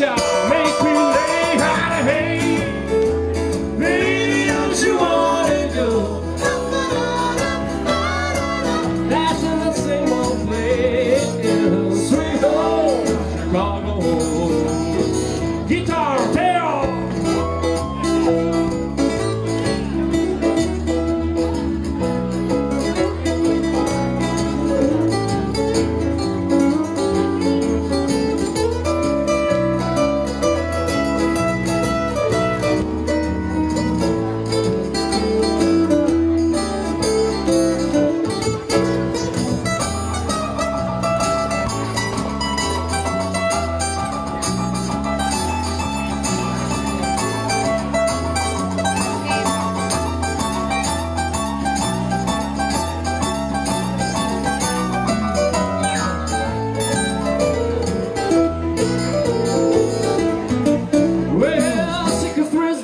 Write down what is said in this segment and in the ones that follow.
Cha. Merry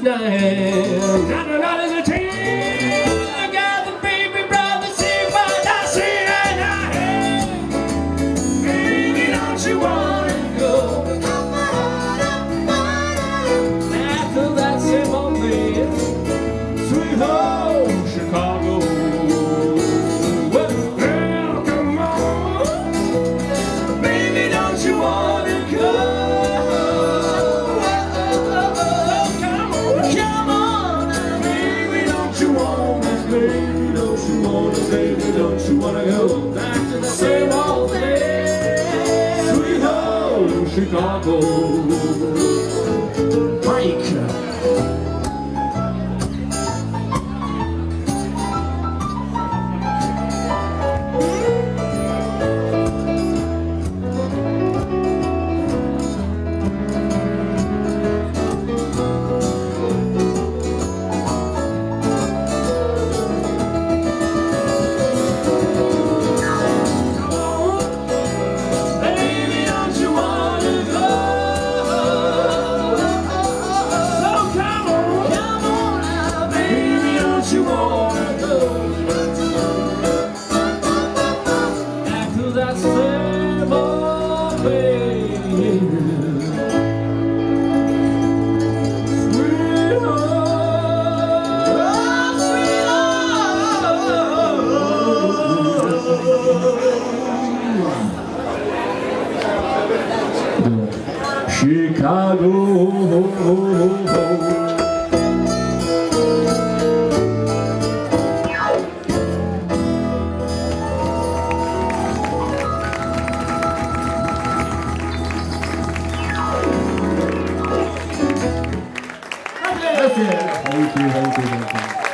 down. Got a Chicago. Chicago. Thank you, thank you, thank you.